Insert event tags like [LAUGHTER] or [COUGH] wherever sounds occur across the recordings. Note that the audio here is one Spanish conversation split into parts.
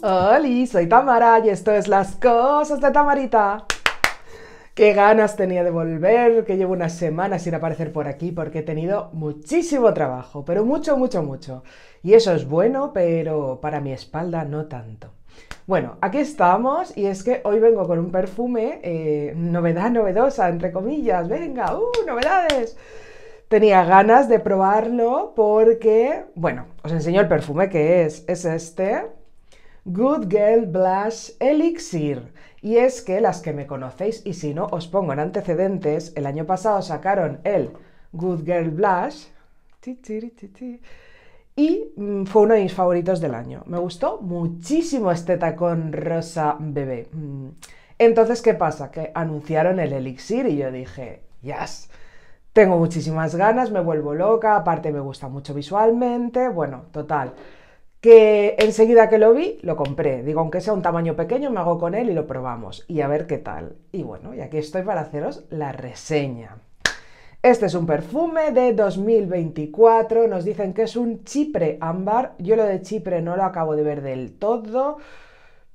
Hola, soy Tamara y esto es Las Cosas de Tamarita. Qué ganas tenía de volver, que llevo unas semanas sin aparecer por aquí porque he tenido muchísimo trabajo, pero mucho, mucho, mucho. Y eso es bueno, pero para mi espalda no tanto. Bueno, aquí estamos y es que hoy vengo con un perfume, eh, novedad novedosa, entre comillas, venga, ¡uh, novedades! Tenía ganas de probarlo porque, bueno, os enseño el perfume que es, es este, Good Girl Blush Elixir. Y es que las que me conocéis, y si no os pongo en antecedentes, el año pasado sacaron el Good Girl Blush. Y mm, fue uno de mis favoritos del año. Me gustó muchísimo este tacón rosa bebé. Mm. Entonces, ¿qué pasa? Que anunciaron el elixir y yo dije, yes, tengo muchísimas ganas, me vuelvo loca, aparte me gusta mucho visualmente, bueno, total que enseguida que lo vi, lo compré. Digo, aunque sea un tamaño pequeño, me hago con él y lo probamos. Y a ver qué tal. Y bueno, y aquí estoy para haceros la reseña. Este es un perfume de 2024. Nos dicen que es un Chipre ámbar. Yo lo de Chipre no lo acabo de ver del todo.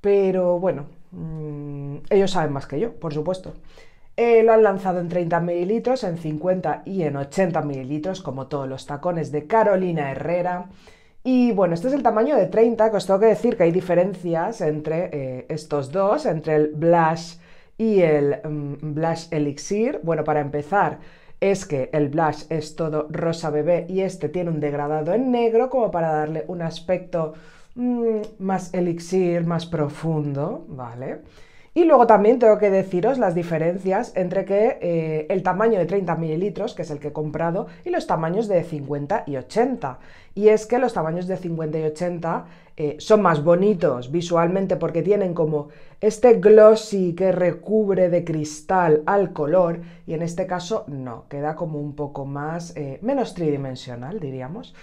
Pero bueno, mm, ellos saben más que yo, por supuesto. Eh, lo han lanzado en 30 mililitros, en 50 y en 80 mililitros, como todos los tacones de Carolina Herrera. Y bueno, este es el tamaño de 30, que os tengo que decir que hay diferencias entre eh, estos dos, entre el blush y el mm, blush elixir. Bueno, para empezar, es que el blush es todo rosa bebé y este tiene un degradado en negro como para darle un aspecto mm, más elixir, más profundo, ¿vale? Y luego también tengo que deciros las diferencias entre que eh, el tamaño de 30 mililitros, que es el que he comprado, y los tamaños de 50 y 80. Y es que los tamaños de 50 y 80 eh, son más bonitos visualmente porque tienen como este glossy que recubre de cristal al color y en este caso no, queda como un poco más, eh, menos tridimensional diríamos.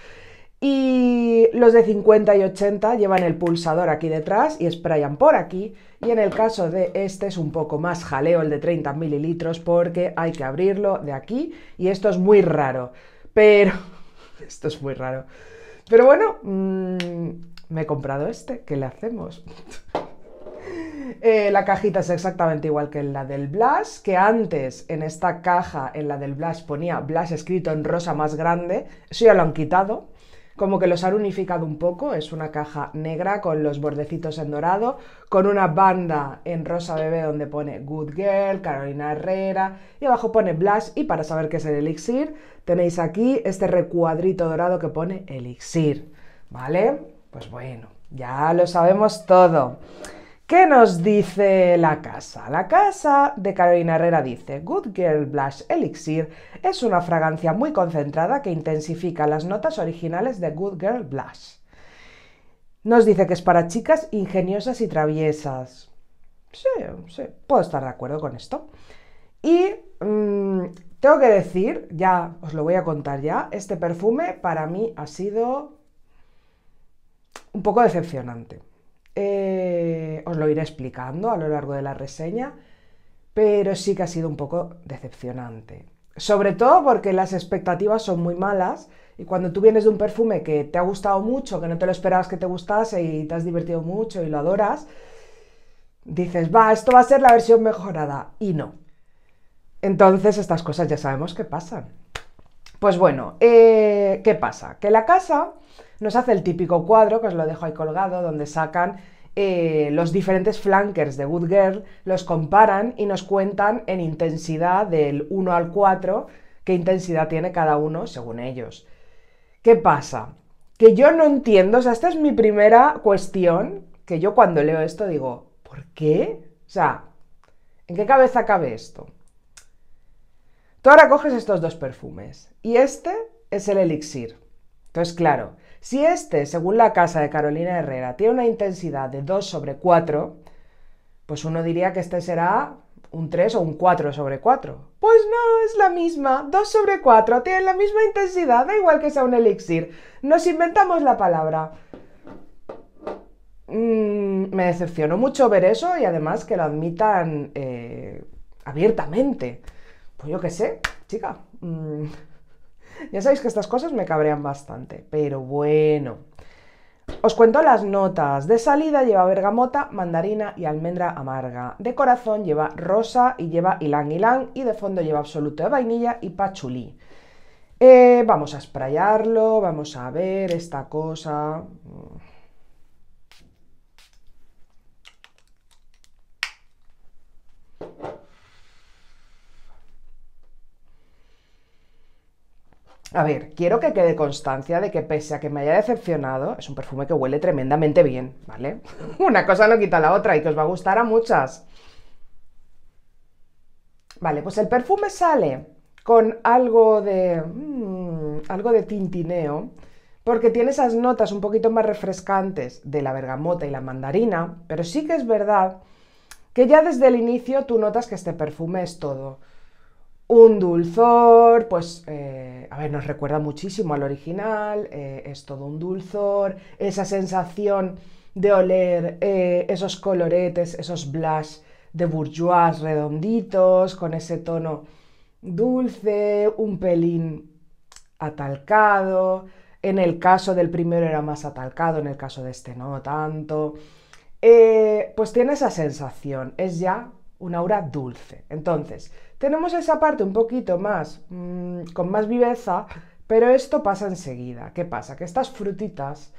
Y los de 50 y 80 llevan el pulsador aquí detrás y sprayan por aquí. Y en el caso de este es un poco más jaleo el de 30 mililitros porque hay que abrirlo de aquí y esto es muy raro. Pero... [LAUGHS] esto es muy raro. Pero bueno, mm, me he comprado este. ¿Qué le hacemos? [LAUGHS] Eh, la cajita es exactamente igual que la del Blush, que antes en esta caja, en la del Blush, ponía Blush escrito en rosa más grande. Eso ya lo han quitado como que los han unificado un poco, es una caja negra con los bordecitos en dorado, con una banda en rosa bebé donde pone Good Girl, Carolina Herrera, y abajo pone Blush, y para saber qué es el elixir, tenéis aquí este recuadrito dorado que pone elixir, ¿vale? Pues bueno, ya lo sabemos todo. ¿Qué nos dice la casa? La casa de Carolina Herrera dice, Good Girl Blush Elixir es una fragancia muy concentrada que intensifica las notas originales de Good Girl Blush. Nos dice que es para chicas ingeniosas y traviesas. Sí, sí, puedo estar de acuerdo con esto. Y mm, tengo que decir, ya os lo voy a contar ya, este perfume para mí ha sido un poco decepcionante. Eh, os lo iré explicando a lo largo de la reseña, pero sí que ha sido un poco decepcionante. Sobre todo porque las expectativas son muy malas y cuando tú vienes de un perfume que te ha gustado mucho, que no te lo esperabas que te gustase y te has divertido mucho y lo adoras, dices, va, esto va a ser la versión mejorada y no. Entonces estas cosas ya sabemos que pasan. Pues bueno, eh, ¿qué pasa? Que la casa nos hace el típico cuadro, que os lo dejo ahí colgado, donde sacan eh, los diferentes flankers de Good Girl, los comparan y nos cuentan en intensidad del 1 al 4 qué intensidad tiene cada uno según ellos. ¿Qué pasa? Que yo no entiendo, o sea, esta es mi primera cuestión, que yo cuando leo esto digo, ¿por qué? O sea, ¿en qué cabeza cabe esto? Tú ahora coges estos dos perfumes y este es el elixir. Entonces, claro, si este, según la casa de Carolina Herrera, tiene una intensidad de 2 sobre 4, pues uno diría que este será un 3 o un 4 sobre 4. Pues no, es la misma. 2 sobre 4 tiene la misma intensidad, da igual que sea un elixir. Nos inventamos la palabra. Mm, me decepcionó mucho ver eso y además que lo admitan eh, abiertamente. Pues yo qué sé, chica. Mm, ya sabéis que estas cosas me cabrean bastante, pero bueno. Os cuento las notas. De salida lleva bergamota, mandarina y almendra amarga. De corazón lleva rosa y lleva ylang ylang. Y de fondo lleva absoluto de vainilla y pachulí. Eh, vamos a sprayarlo, vamos a ver esta cosa. A ver, quiero que quede constancia de que pese a que me haya decepcionado, es un perfume que huele tremendamente bien, ¿vale? [LAUGHS] Una cosa no quita la otra y que os va a gustar a muchas. Vale, pues el perfume sale con algo de... Mm, algo de tintineo, porque tiene esas notas un poquito más refrescantes de la bergamota y la mandarina, pero sí que es verdad que ya desde el inicio tú notas que este perfume es todo un dulzor, pues, eh, a ver, nos recuerda muchísimo al original, eh, es todo un dulzor, esa sensación de oler eh, esos coloretes, esos blush de bourgeois redonditos, con ese tono dulce, un pelín atalcado, en el caso del primero era más atalcado, en el caso de este no tanto, pues tiene esa sensación, es ya un aura dulce. Entonces, tenemos esa parte un poquito más, mm, con más viveza, pero esto pasa enseguida. ¿Qué pasa? Que estas frutitas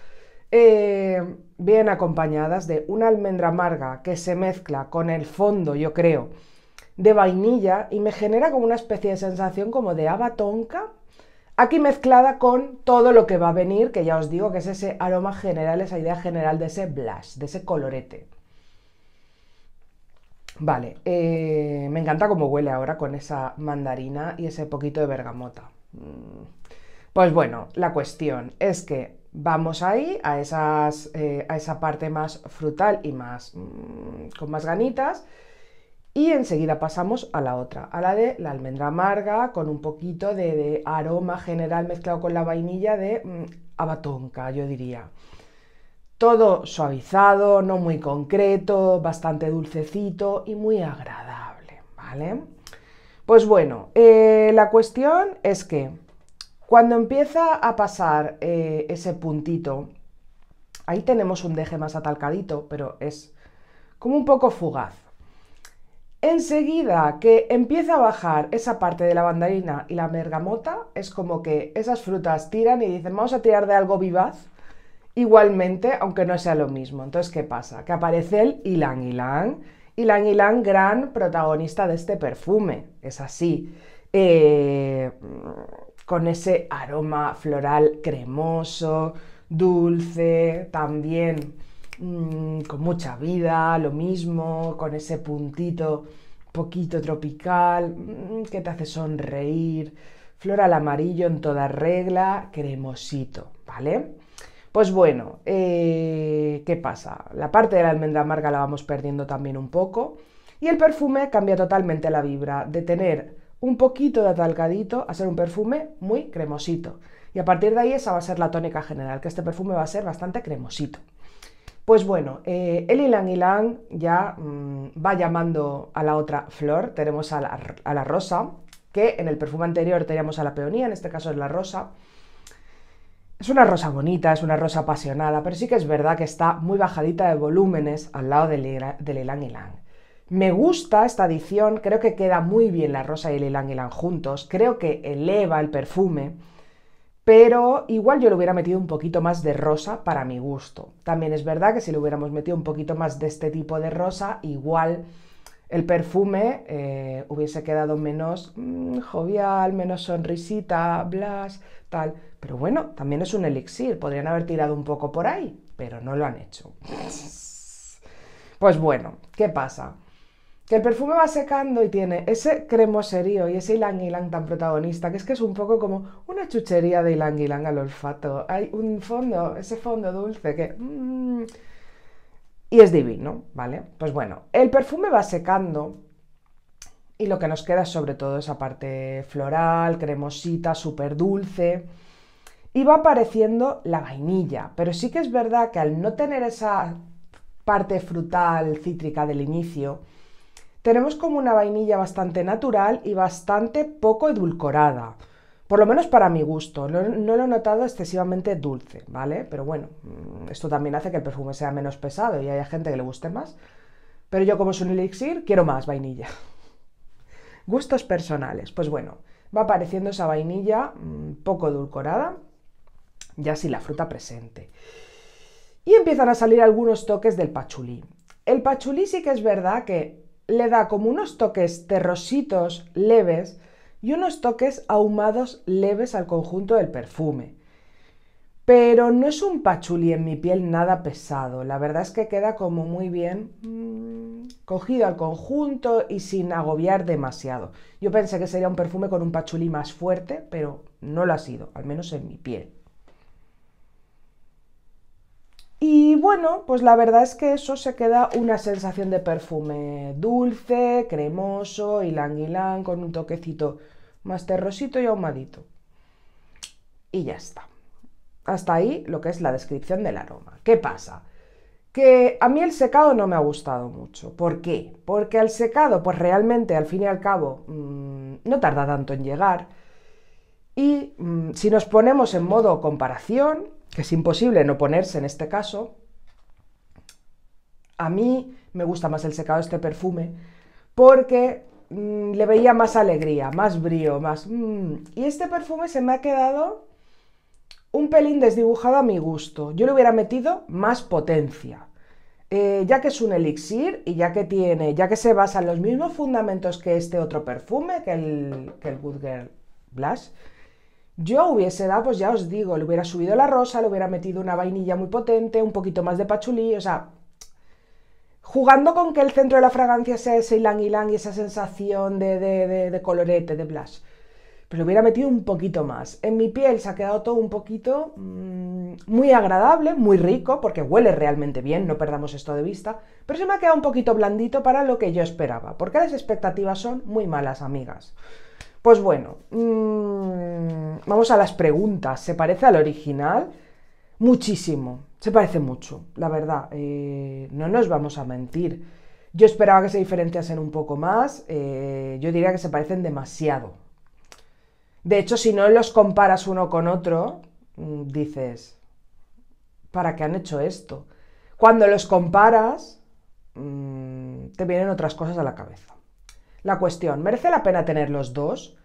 eh, vienen acompañadas de una almendra amarga que se mezcla con el fondo, yo creo, de vainilla y me genera como una especie de sensación como de haba tonka, aquí mezclada con todo lo que va a venir, que ya os digo que es ese aroma general, esa idea general de ese blush, de ese colorete. Vale, eh, me encanta cómo huele ahora con esa mandarina y ese poquito de bergamota. Mm. Pues bueno, la cuestión es que vamos ahí a, eh, a esa parte más frutal y más mm, con más ganitas y enseguida pasamos a la otra, a la de la almendra amarga con un poquito de, aroma general mezclado con la vainilla de mm, abatonca, yo diría. Todo suavizado, no muy concreto, bastante dulcecito y muy agradable, ¿vale? Pues bueno, eh, la cuestión es que cuando empieza a pasar eh, ese puntito, ahí tenemos un deje más atalcadito, pero es como un poco fugaz. Enseguida que empieza a bajar esa parte de la mandarina y la bergamota, es como que esas frutas tiran y dicen, vamos a tirar de algo vivaz igualmente, aunque no sea lo mismo. Entonces, ¿qué pasa? Que aparece el ylang ylang. Ylang ylang, gran protagonista de este perfume, es así. Eh, con ese aroma floral cremoso, dulce, también mm, con mucha vida, lo mismo, con ese puntito poquito tropical mm, que te hace sonreír, floral amarillo en toda regla, cremosito, ¿vale? Pues bueno, eh, ¿qué pasa? La parte de la almendra amarga la vamos perdiendo también un poco y el perfume cambia totalmente la vibra de tener un poquito de atalcadito a ser un perfume muy cremosito. Y a partir de ahí esa va a ser la tónica general, que este perfume va a ser bastante cremosito. Pues bueno, eh, el ylang ylang ya mm, va llamando a la otra flor, tenemos a la, a la rosa, que en el perfume anterior teníamos a la peonía, en este caso es la rosa. Es una rosa bonita, es una rosa apasionada, pero sí que es verdad que está muy bajadita de volúmenes al lado del, del ylang ylang. Me gusta esta adición, creo que queda muy bien la rosa y el ylang ylang juntos, creo que eleva el perfume, pero igual yo le hubiera metido un poquito más de rosa para mi gusto. También es verdad que si le hubiéramos metido un poquito más de este tipo de rosa, igual el perfume eh, hubiese quedado menos mm, jovial, menos sonrisita, blas, tal. Pero bueno, también es un elixir, podrían haber tirado un poco por ahí, pero no lo han hecho. [LAUGHS] Pues bueno, ¿qué pasa? Que el perfume va secando y tiene ese cremoserío y ese ylang ylang tan protagonista, que es que es un poco como una chuchería de ylang ylang al olfato. Hay un fondo, ese fondo dulce que... Mm, y es divino, ¿vale? Pues bueno, el perfume va secando y lo que nos queda es sobre todo esa parte floral, cremosita, súper dulce. Va apareciendo la vainilla, pero sí que es verdad que al no tener esa parte frutal, cítrica del inicio, tenemos como una vainilla bastante natural y bastante poco edulcorada. por lo menos para mi gusto, no, lo he notado excesivamente dulce, ¿vale? Pero bueno, mm, esto también hace que el perfume sea menos pesado y haya gente que le guste más. Pero yo como es un elixir, quiero más vainilla. [LAUGHS] Gustos personales. Pues bueno, va apareciendo esa vainilla mm, poco edulcorada, ya sin la fruta presente. Y empiezan a salir algunos toques del pachulí. El pachulí sí que es verdad que le da como unos toques terrositos leves, y unos toques ahumados leves al conjunto del perfume. Pero no es un pachuli en mi piel nada pesado, la verdad es que queda como muy bien mm, cogido al conjunto y sin agobiar demasiado. Yo pensé que sería un perfume con un pachuli más fuerte, pero no lo ha sido, al menos en mi piel. Y bueno, pues la verdad es que eso se queda una sensación de perfume dulce, cremoso, y ylang con un toquecito más terrosito y ahumadito. Y ya está. Hasta ahí lo que es la descripción del aroma. ¿Qué pasa? Que a mí el secado no me ha gustado mucho. ¿Por qué? Porque al secado, pues realmente al fin y al cabo, mm, no tarda tanto en llegar. Y mm, si nos ponemos en modo comparación, es imposible no ponerse en este caso, a mí me gusta más el secado de este perfume porque mm, le veía más alegría, más brío, más... Mm. Y este perfume se me ha quedado un pelín desdibujado a mi gusto. Yo le hubiera metido más potencia. Eh, ya que es un elixir y ya que tiene, ya que se basa en los mismos fundamentos que este otro perfume, que el, que el Good Girl Blush, yo hubiese dado, pues ya os digo, le hubiera subido la rosa, le hubiera metido una vainilla muy potente, un poquito más de pachulí, o sea, jugando con que el centro de la fragancia sea ese ylang ylang y esa sensación de, de, colorete, de blush. Pero le hubiera metido un poquito más. En mi piel se ha quedado todo un poquito mm, muy agradable, muy rico, porque huele realmente bien, no perdamos esto de vista, pero se me ha quedado un poquito blandito para lo que yo esperaba, porque las expectativas son muy malas, amigas. Pues bueno, mm, vamos a las preguntas. ¿Se parece al original? Muchísimo. Se parece mucho, la verdad. Eh, no nos vamos a mentir. Yo esperaba que se diferenciasen un poco más. Eh, yo diría que se parecen demasiado. De hecho, si no los comparas uno con otro, mm, dices, ¿para qué han hecho esto? Cuando los comparas, mm, te vienen otras cosas a la cabeza. La cuestión, ¿merece la pena tener los dos?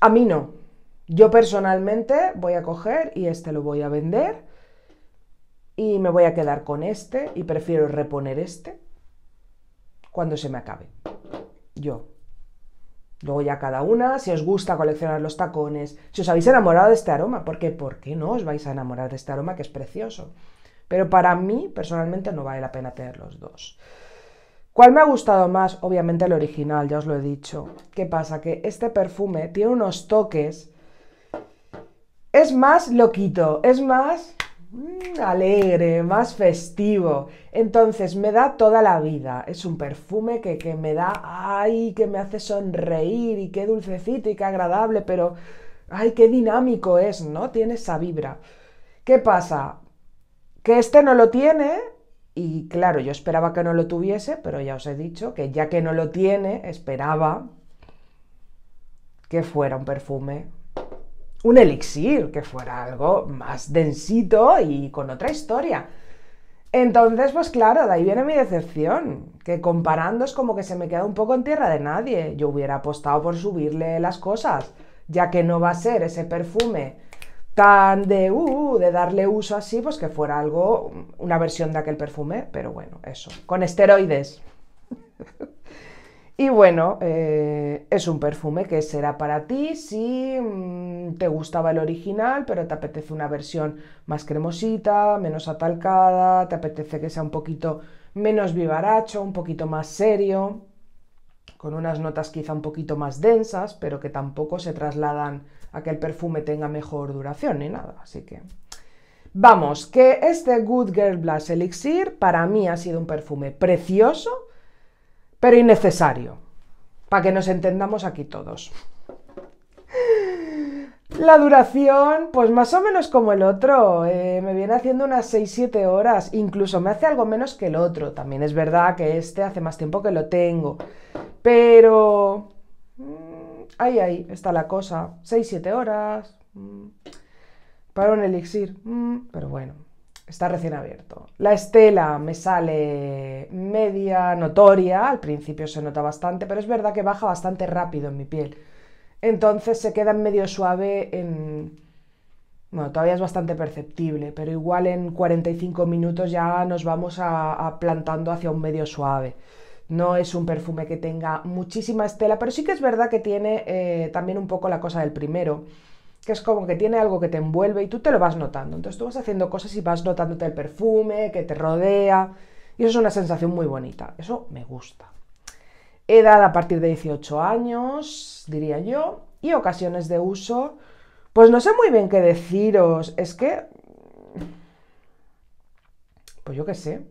A mí no. Yo personalmente voy a coger y este lo voy a vender y me voy a quedar con este y prefiero reponer este cuando se me acabe. Yo. Luego ya cada una, si os gusta coleccionar los tacones, si os habéis enamorado de este aroma, porque ¿por qué no os vais a enamorar de este aroma que es precioso? Pero para mí, personalmente, no vale la pena tener los dos. ¿Cuál me ha gustado más? Obviamente el original, ya os lo he dicho. ¿Qué pasa? Que este perfume tiene unos toques... Es más loquito, es más mm, alegre, más festivo. Entonces me da toda la vida. Es un perfume que, que me da, ay, que me hace sonreír y qué dulcecito y qué agradable, pero, ay, qué dinámico es, ¿no? Tiene esa vibra. ¿Qué pasa? Que este no lo tiene y claro, yo esperaba que no lo tuviese, pero ya os he dicho que ya que no lo tiene, esperaba que fuera un perfume, un elixir, que fuera algo más densito y con otra historia. Entonces, pues claro, de ahí viene mi decepción, que comparando es como que se me queda un poco en tierra de nadie. Yo hubiera apostado por subirle las cosas, ya que no va a ser ese perfume tan de, uh, de darle uso así, pues que fuera algo, una versión de aquel perfume, pero bueno, eso, con esteroides. [LAUGHS] y bueno, eh, es un perfume que será para ti si mm, te gustaba el original, pero te apetece una versión más cremosita, menos atalcada, te apetece que sea un poquito menos vivaracho, un poquito más serio, con unas notas quizá un poquito más densas, pero que tampoco se trasladan a que el perfume tenga mejor duración ni nada. Así que vamos, que este Good Girl Blush Elixir para mí ha sido un perfume precioso, pero innecesario, para que nos entendamos aquí todos. La duración, pues más o menos como el otro, eh, me viene haciendo unas 6-7 horas, incluso me hace algo menos que el otro. También es verdad que este hace más tiempo que lo tengo, pero mm, ahí, ahí está la cosa. 6-7 horas. mm, Para un elixir. mm, Pero bueno, está recién abierto. La estela me sale media notoria. Al principio se nota bastante, pero es verdad que baja bastante rápido en mi piel. Entonces se queda en medio suave en... Bueno, todavía es bastante perceptible, pero igual en 45 minutos ya nos vamos a, a plantando hacia un medio suave. No es un perfume que tenga muchísima estela, pero sí que es verdad que tiene eh, también un poco la cosa del primero, que es como que tiene algo que te envuelve y tú te lo vas notando. Entonces tú vas haciendo cosas y vas notándote el perfume que te rodea, y eso es una sensación muy bonita. Eso me gusta. Edad a partir de 18 años, diría yo, y ocasiones de uso. Pues no sé muy bien qué deciros. Es que. Pues yo qué sé.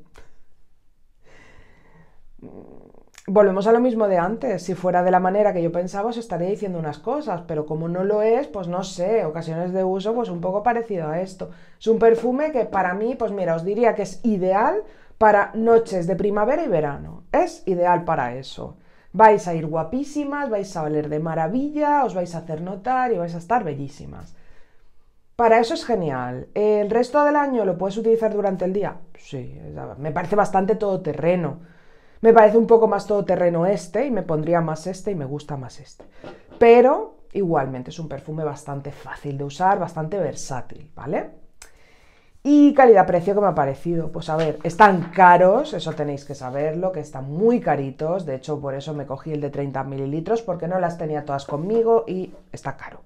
Volvemos a lo mismo de antes. Si fuera de la manera que yo pensaba, os estaría diciendo unas cosas, pero como no lo es, pues no sé, ocasiones de uso, pues un poco parecido a esto. Es un perfume que para mí, pues mira, os diría que es ideal para noches de primavera y verano. Es ideal para eso. Vais a ir guapísimas, vais a oler de maravilla, os vais a hacer notar y vais a estar bellísimas. Para eso es genial. ¿El resto del año lo puedes utilizar durante el día? Sí, me parece bastante todoterreno. Me parece un poco más todoterreno este y me pondría más este y me gusta más este. Pero igualmente es un perfume bastante fácil de usar, bastante versátil, ¿vale? Y calidad-precio que me ha parecido. Pues a ver, están caros, eso tenéis que saberlo, que están muy caritos. De hecho, por eso me cogí el de 30 mililitros, porque no las tenía todas conmigo y está caro.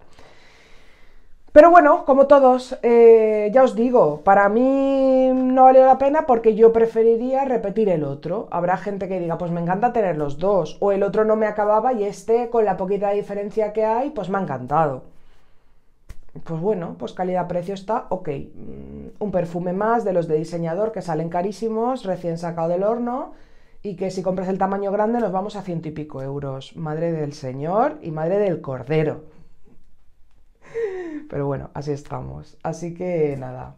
Pero bueno, como todos, eh, ya os digo, para mí no valió la pena porque yo preferiría repetir el otro. Habrá gente que diga, pues me encanta tener los dos, o el otro no me acababa y este, con la poquita diferencia que hay, pues me ha encantado. Pues bueno, pues calidad-precio está ok. Mm, Un perfume más de los de diseñador que salen carísimos, recién sacado del horno, y que si compras el tamaño grande nos vamos a ciento y pico euros. Madre del Señor y madre del Cordero. Pero bueno, así estamos. Así que nada.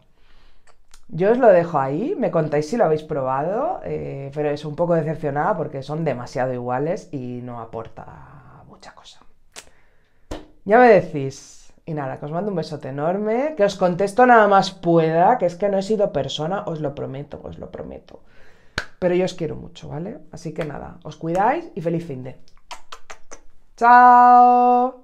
Yo os lo dejo ahí, me contáis si lo habéis probado, eh, pero es un poco decepcionada porque son demasiado iguales y no aporta mucha cosa. Ya me decís. Y nada, que os mando un besote enorme, que os contesto nada más pueda, que es que no he sido persona, os lo prometo, os lo prometo. Pero yo os quiero mucho, ¿vale? Así que nada, os cuidáis y feliz fin de. ¡Chao!